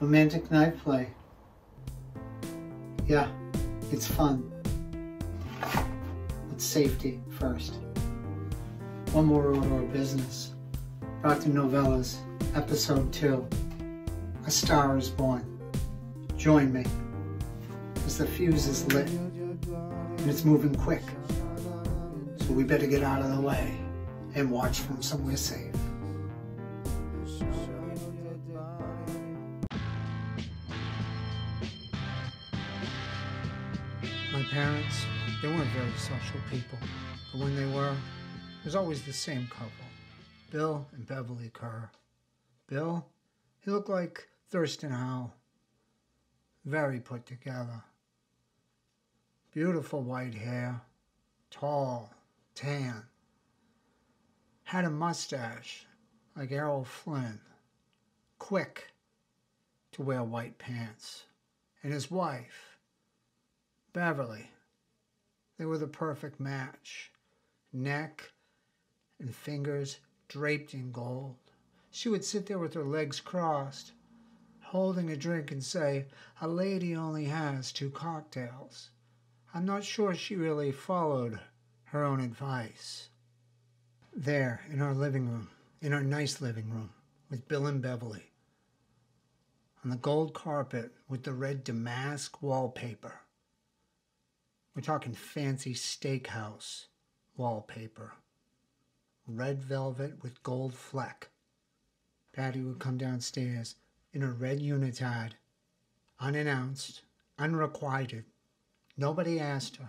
romantic night play. Yeah, it's fun. But safety first. One more order of business. Brockton Novellas, Episode 2. A Star is Born. Join me as the fuse is lit and it's moving quick. So we better get out of the way and watch from somewhere safe. Parents, they weren't very social people, but when they were, it was always the same couple Bill and Beverly Kerr. Bill, he looked like Thurston Howell. Very put together. Beautiful white hair, tall, tan. Had a mustache like Errol Flynn. Quick to wear white pants. And his wife, Beverly, they were the perfect match. Neck and fingers draped in gold. She would sit there with her legs crossed, holding a drink and say, A lady only has two cocktails. I'm not sure she really followed her own advice. There, in our living room, in our nice living room, with Bill and Beverly, on the gold carpet with the red damask wallpaper. We're talking fancy steakhouse wallpaper. Red velvet with gold fleck. Patty would come downstairs in a red unitard, unannounced, unrequited. Nobody asked her.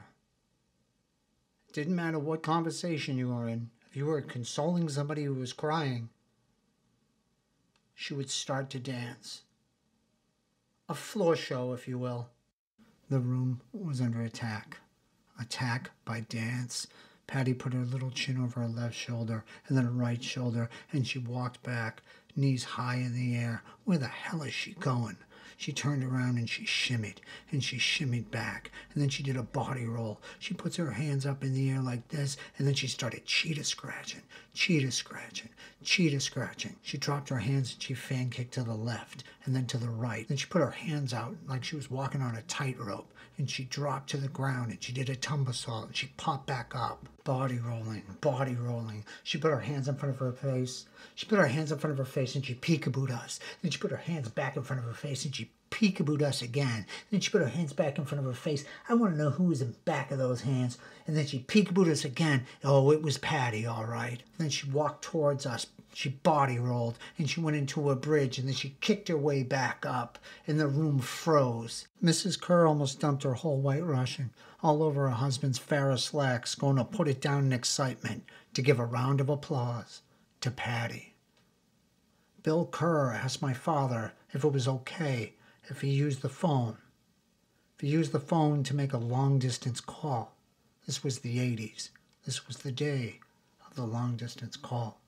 It didn't matter what conversation you were in, if you were consoling somebody who was crying, she would start to dance. A floor show, if you will. The room was under attack. Attack by dance. Patty put her little chin over her left shoulder and then her right shoulder, and she walked back, knees high in the air. Where the hell is she going? She turned around and she shimmied and she shimmied back and then she did a body roll. She puts her hands up in the air like this and then she started cheetah scratching, cheetah scratching, cheetah scratching. She dropped her hands and she fan kicked to the left and then to the right. Then she put her hands out like she was walking on a tightrope and she dropped to the ground and she did a tumble and she popped back up. Body rolling, body rolling. She put her hands in front of her face. She put her hands in front of her face and she peekabooed us. Then she put her hands back in front of her face and she peekabooed us again. Then she put her hands back in front of her face. I want to know who was in back of those hands. And then she peekabooed us again. Oh, it was Patty, all right. Then she walked towards us. She body rolled and she went into a bridge and then she kicked her way back up and the room froze. Mrs. Kerr almost dumped her whole white Russian all over her husband's Farah slacks, going to put it down in excitement to give a round of applause to Patty. Bill Kerr asked my father if it was okay if he used the phone. If he used the phone to make a long distance call. This was the 80s. This was the day of the long distance call.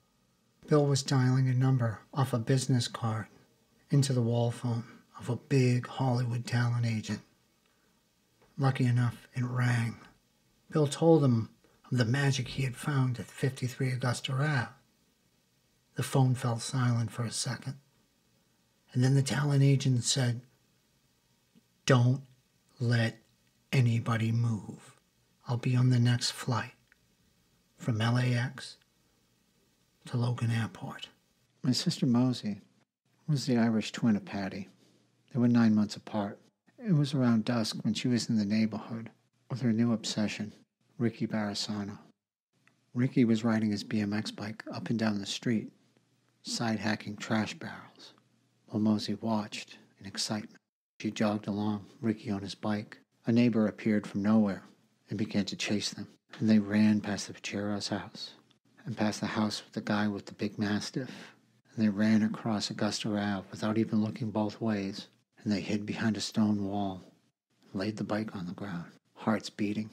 Bill was dialing a number off a business card into the wall phone of a big Hollywood talent agent. Lucky enough, it rang. Bill told him of the magic he had found at 53 Augusta Ave. The phone fell silent for a second. And then the talent agent said, Don't let anybody move. I'll be on the next flight from LAX to Logan Airport. My sister Mosey was the Irish twin of Patty. They were nine months apart. It was around dusk when she was in the neighborhood with her new obsession, Ricky Barasano. Ricky was riding his BMX bike up and down the street, side hacking trash barrels, while Mosey watched in excitement. She jogged along, Ricky on his bike. A neighbor appeared from nowhere and began to chase them, and they ran past the Pachero's house and past the house with the guy with the big mastiff. And they ran across Augusta Ave without even looking both ways. And they hid behind a stone wall, laid the bike on the ground, hearts beating.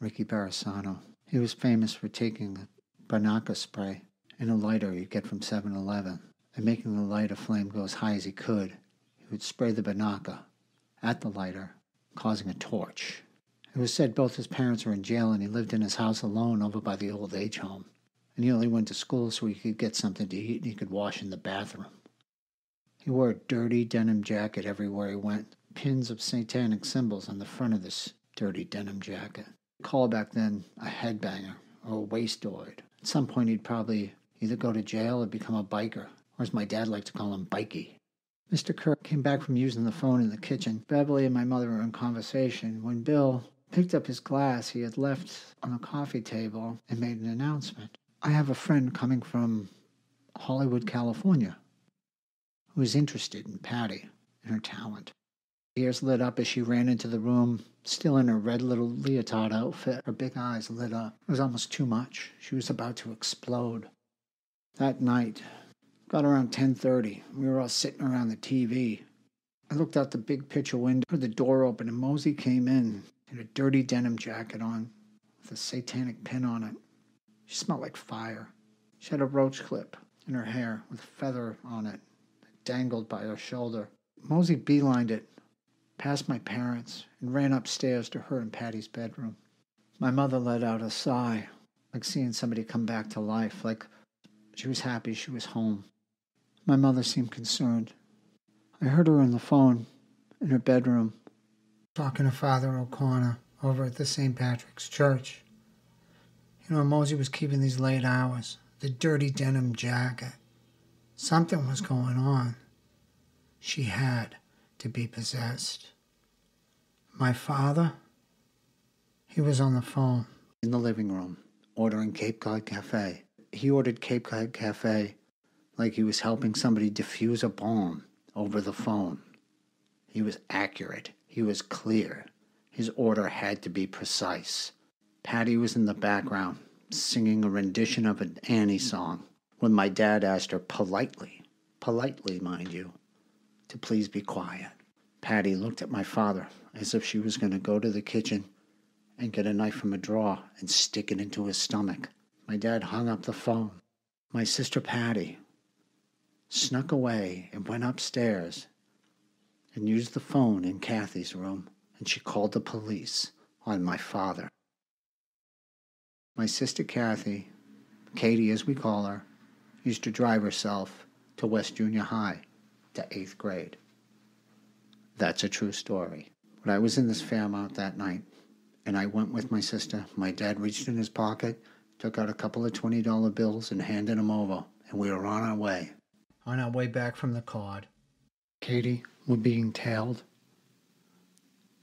Ricky Barasano. He was famous for taking a Binaca spray and a lighter you'd get from 7 Eleven and making the lighter flame go as high as he could. He would spray the Binaca at the lighter, causing a torch. It was said both his parents were in jail and he lived in his house alone over by the old age home and he only went to school so he could get something to eat and he could wash in the bathroom. He wore a dirty denim jacket everywhere he went, pins of satanic symbols on the front of this dirty denim jacket. Call back then a headbanger or a wastoid. At some point, he'd probably either go to jail or become a biker, or as my dad liked to call him, bikey. Mr. Kirk came back from using the phone in the kitchen. Beverly and my mother were in conversation when Bill picked up his glass he had left on the coffee table and made an announcement. I have a friend coming from Hollywood, California, who is interested in Patty and her talent. Ears lit up as she ran into the room, still in her red little leotard outfit. Her big eyes lit up. It was almost too much. She was about to explode. That night, got around 10:30. We were all sitting around the TV. I looked out the big picture window, heard the door open, and Mosey came in in a dirty denim jacket on with a satanic pin on it. She smelled like fire. She had a roach clip in her hair with a feather on it that dangled by her shoulder. Mosey beelined it past my parents and ran upstairs to her and Patty's bedroom. My mother let out a sigh, like seeing somebody come back to life, like she was happy she was home. My mother seemed concerned. I heard her on the phone in her bedroom talking to Father O'Connor over at the St. Patrick's Church. You know, Mosey was keeping these late hours, the dirty denim jacket. Something was going on. She had to be possessed. My father, he was on the phone in the living room ordering Cape Cod Cafe. He ordered Cape Cod Cafe like he was helping somebody defuse a bomb over the phone. He was accurate. He was clear. His order had to be precise. Patty was in the background, singing a rendition of an Annie song, when my dad asked her politely, politely, mind you, to please be quiet. Patty looked at my father as if she was going to go to the kitchen and get a knife from a drawer and stick it into his stomach. My dad hung up the phone. My sister Patty snuck away and went upstairs and used the phone in Kathy's room, and she called the police on my father. My sister Kathy, Katie as we call her, used to drive herself to West Junior High to eighth grade. That's a true story. But I was in this Fairmont that night, and I went with my sister. My dad reached in his pocket, took out a couple of $20 bills, and handed them over, and we were on our way. On our way back from the card. Katie were being tailed.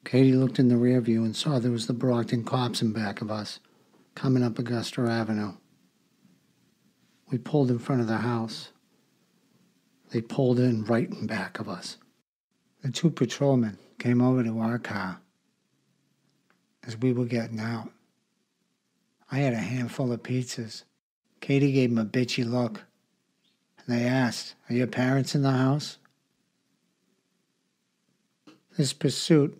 Katie looked in the rear view and saw there was the Brockton cops in back of us, coming up Augusta Avenue. We pulled in front of the house. They pulled in right in back of us. The two patrolmen came over to our car as we were getting out. I had a handful of pizzas. Katie gave them a bitchy look, and they asked, Are your parents in the house? This pursuit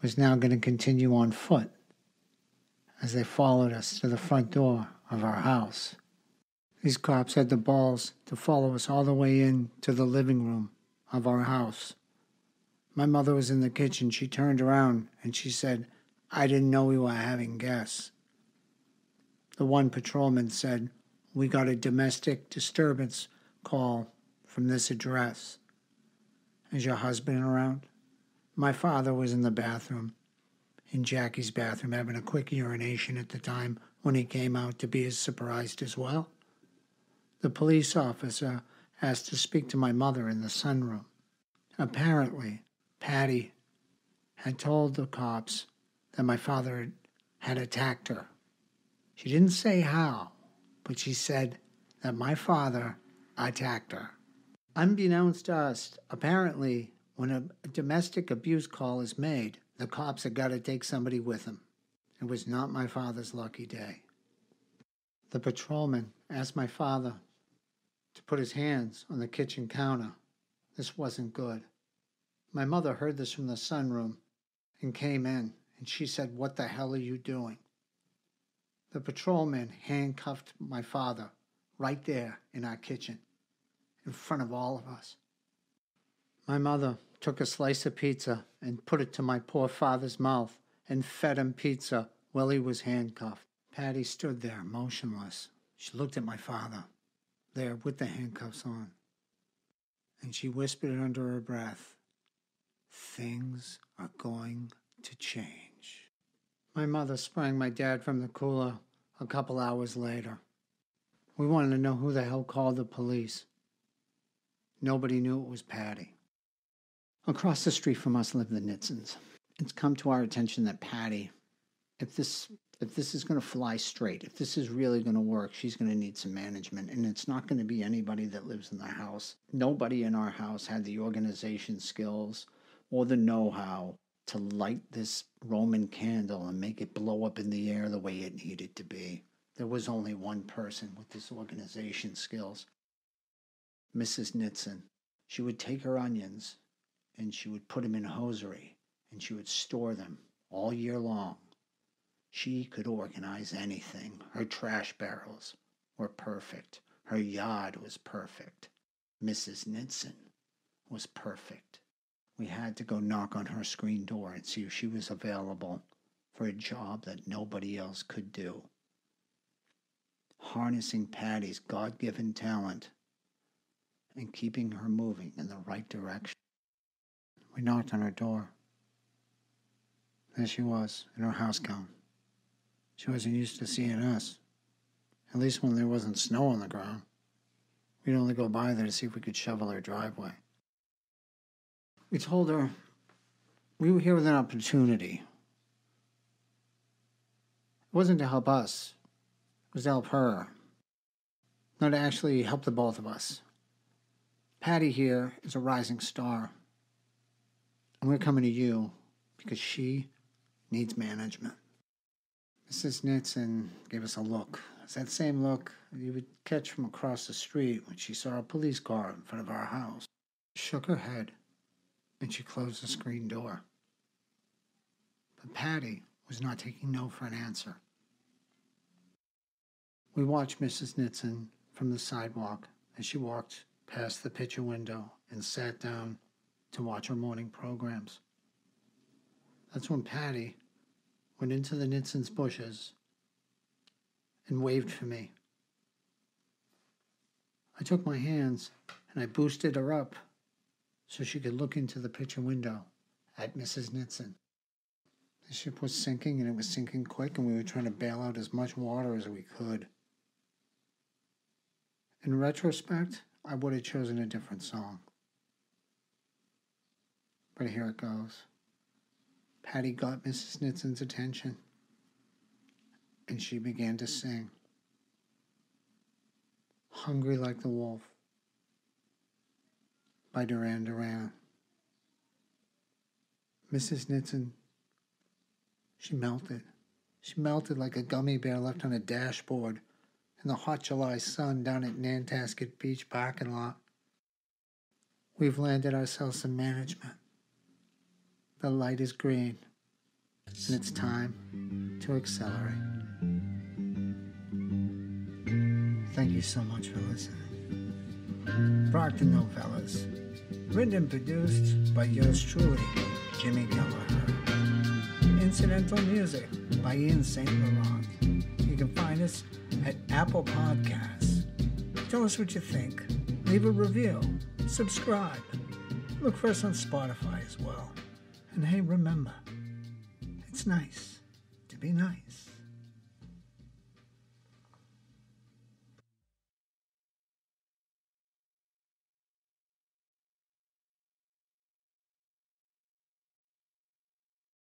was now going to continue on foot as they followed us to the front door of our house. These cops had the balls to follow us all the way in to the living room of our house. My mother was in the kitchen. She turned around and she said, I didn't know we were having guests. The one patrolman said, We got a domestic disturbance call from this address. Is your husband around? My father was in the bathroom, in Jackie's bathroom, having a quick urination at the time when he came out to be as surprised as well. The police officer asked to speak to my mother in the sunroom. Apparently, Patty had told the cops that my father had attacked her. She didn't say how, but she said that my father attacked her. Unbeknownst to us, apparently, when a domestic abuse call is made, the cops had got to take somebody with them. It was not my father's lucky day. The patrolman asked my father to put his hands on the kitchen counter. This wasn't good. My mother heard this from the sunroom and came in, and she said, What the hell are you doing? The patrolman handcuffed my father right there in our kitchen, in front of all of us. My mother took a slice of pizza and put it to my poor father's mouth and fed him pizza while he was handcuffed. Patty stood there motionless. She looked at my father, there with the handcuffs on. and she whispered under her breath, Things are going to change. My mother sprang my dad from the cooler a couple hours later. We wanted to know who the hell called the police. Nobody knew it was Patty. Across the street from us live the Nitsons. It's come to our attention that Patty, if this if this is going to fly straight, if this is really going to work, she's going to need some management. And it's not going to be anybody that lives in the house. Nobody in our house had the organization skills or the know how to light this Roman candle and make it blow up in the air the way it needed to be. There was only one person with this organization skills Mrs. Nitson. She would take her onions and she would put them in hosiery and she would store them all year long she could organize anything. Her trash barrels were perfect. Her yard was perfect. Mrs. Nitson was perfect. We had to go knock on her screen door and see if she was available for a job that nobody else could do. Harnessing Patty's God given talent and keeping her moving in the right direction. We knocked on her door. There she was, in her house gown. She wasn't used to seeing us. At least when there wasn't snow on the ground. We'd only go by there to see if we could shovel her driveway. We told her we were here with an opportunity. It wasn't to help us, it was to help her. Not to actually help the both of us. Patty here is a rising star. And we're coming to you because she needs management. Mrs. Nitson gave us a look. It's that same look you would catch from across the street when she saw a police car in front of our house. She shook her head and she closed the screen door. But Patty was not taking no for an answer. We watched Mrs. Nitson from the sidewalk as she walked past the picture window and sat down to watch her morning programs. That's when Patty went into the Nitson's bushes and waved for me. I took my hands and I boosted her up so she could look into the picture window at Mrs. Nitson. The ship was sinking and it was sinking quick, and we were trying to bail out as much water as we could. In retrospect, I would have chosen a different song. But here it goes. Patty got Mrs. Nitson's attention, and she began to sing. Hungry Like the Wolf by Duran Duran. Mrs. Nitson, she melted. She melted like a gummy bear left on a dashboard in the hot July sun down at Nantasket Beach parking lot. We've landed ourselves some management. The light is green, and it's time to accelerate. Thank you so much for listening. Brockton Novellas, written and produced by yours truly, Jimmy Gallagher. Incidental music by Ian St. Laurent. You can find us at Apple Podcasts. Tell us what you think. Leave a review. Subscribe. Look for us on Spotify as well. And hey, remember, it's nice to be nice.